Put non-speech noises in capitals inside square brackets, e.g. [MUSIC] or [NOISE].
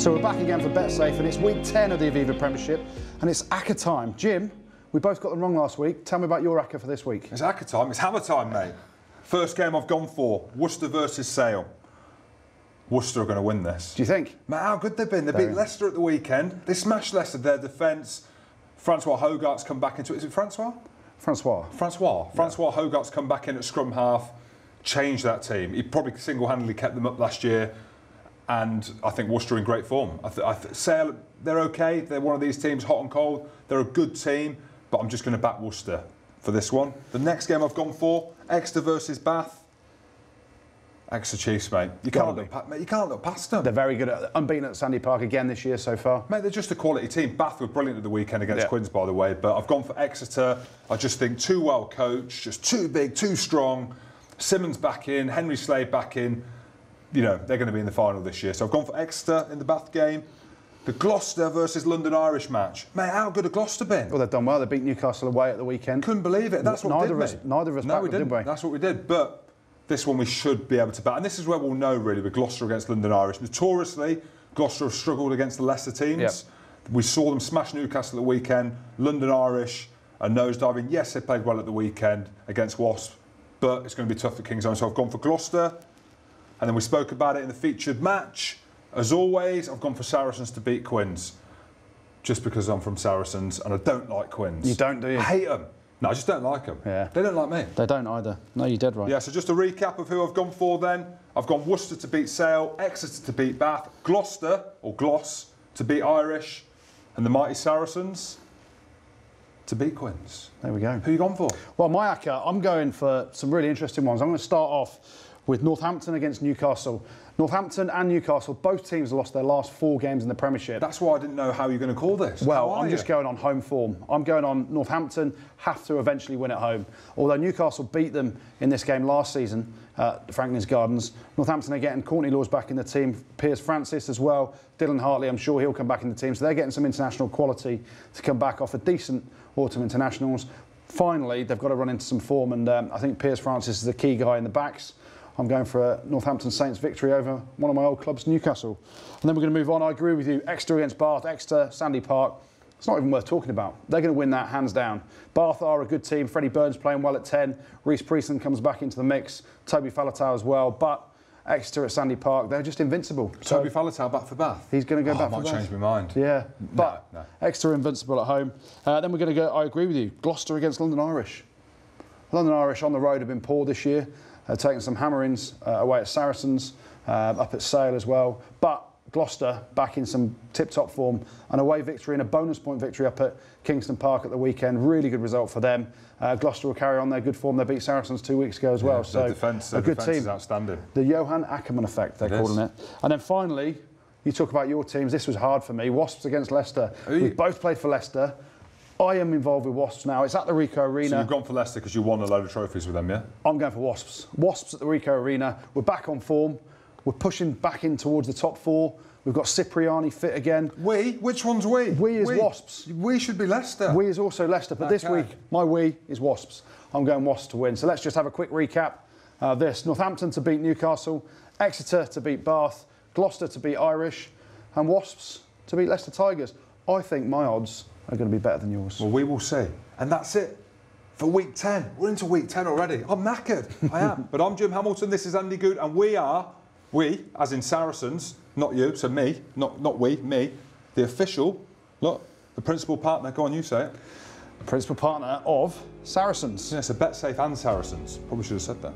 So we're back again for BetSafe, and it's week 10 of the Aviva Premiership, and it's ACCA time. Jim, we both got them wrong last week. Tell me about your ACCA for this week. It's ACCA time. It's hammer time, mate. First game I've gone for Worcester versus Sale. Worcester are going to win this. Do you think? Mate, how good they've been. They Very. beat Leicester at the weekend. They smashed Leicester. Their defence. Francois Hougaard's come back into it. Is it Francois? Francois. Francois. Francois Hougaard's come back in at scrum half, changed that team. He probably single-handedly kept them up last year, and I think Worcester in great form. I th- I th- Sale, they're okay. They're one of these teams, hot and cold. They're a good team, but I'm just going to back Worcester for this one. The next game I've gone for Exeter versus Bath. Exeter Chiefs, mate. You can't look, pa- mate, you can't look past them. They're very good at unbeaten at Sandy Park again this year so far. Mate, they're just a quality team. Bath were brilliant at the weekend against Yeah. Quins, by the way, but I've gone for Exeter. I just think too well coached, just too big, too strong. Simmonds back in, Henry Slade back in. You know, they're going to be in the final this year. So I've gone for Exeter in the Bath game. The Gloucester versus London Irish match. Mate, how good have Gloucester been? Well, they've done well. They beat Newcastle away at the weekend. Couldn't believe it. That's what Neither did, us- mate. neither of us No, we didn't. did we? That's what we did. But this one we should be able to bat. And this is where we'll know really with Gloucester against London Irish. Notoriously, Gloucester have struggled against the lesser teams. Yep. We saw them smash Newcastle at the weekend. London Irish are nosediving. Yes, they played well at the weekend against Wasps, but it's going to be tough for Kingsholm. So I've gone for Gloucester. And then we spoke about it in the featured match. As always, I've gone for Saracens to beat Quins. Just because I'm from Saracens and I don't like Quins. You don't, do you? I hate them. No, I just don't like them. Yeah. They don't like me. They don't either. No, you're dead right. Yeah, so just a recap of who I've gone for then. I've gone Worcester to beat Sale, Exeter to beat Bath, Gloucester, or Glaws, to beat Irish, and the mighty Saracens to beat Quins. There we go. Who you gone for? Well, my ACCA, I'm going for some really interesting ones. I'm going to start off with Northampton against Newcastle. Northampton and Newcastle, both teams lost their last four games in the Premiership. That's why I didn't know how you're going to call this. Well, I'm just going on home form. I'm going on Northampton have to eventually win at home. Although Newcastle beat them in this game last season at Franklin's Gardens, Northampton are getting Courtney Lawes back in the team, Piers Francis as well, Dylan Hartley, I'm sure he'll come back in the team. So they're getting some international quality to come back off a decent autumn internationals. Finally, they've got to run into some form, and um, I think Piers Francis is the key guy in the backs. I'm going for a Northampton Saints victory over one of my old clubs, Newcastle. And then we're going to move on. I agree with you. Exeter against Bath, Exeter, Sandy Park. It's not even worth talking about. They're going to win that hands down. Bath are a good team. Freddie Burns playing well at 10. Rhys Priestland comes back into the mix. Toby Faletau as well. But Exeter at Sandy Park, they're just invincible. So Toby Faletau back for Bath. he's going to go Oh, back I for might Bath. change my mind. Yeah, but no. Exeter invincible at home. Uh, then we're going to go. I agree with you. Gloucester against London Irish. London Irish on the road have been poor this year, uh, taking some hammerings uh, away at Saracens, uh, up at Sale as well. But Gloucester back in some tip-top form, an away victory and a bonus point victory up at Kingston Park at the weekend. Really good result for them. Uh, Gloucester will carry on their good form. They beat Saracens two weeks ago as well. Their so defence, a good team. is outstanding. The Johan Ackermann effect, they're It is. calling it. And then finally, you talk about your teams. This was hard for me. Wasps against Leicester. Who are you- We've both played for Leicester. I am involved with Wasps now. It's at the Ricoh So Arena. you've gone for Leicester because you won a load of trophies with them, yeah? I'm going for Wasps. Wasps at the Ricoh Arena. We're back on form. We're pushing back in towards the top four. We've got Cipriani fit again. We? Which one's we? We is Wasps. We should be Leicester. We is also Leicester, but this week my we is Wasps. I'm going Wasps to win. So let's just have a quick recap. Uh, this Northampton to beat Newcastle, Exeter to beat Bath, Gloucester to beat Irish, and Wasps to beat Leicester Tigers. I think my odds are going to be better than yours. Well, we will see. And that's it for week 10. We're into week 10 already. I'm knackered. I am. [LAUGHS] but I'm Jim Hamilton. This is Andy Goode. And we are, we, as in Saracens, not you, so me, not, not we, me, the official, look, the principal partner. Go on, you say it. Principal partner of Saracens. Yeah, so Betsafe and Saracens. Probably should have said that.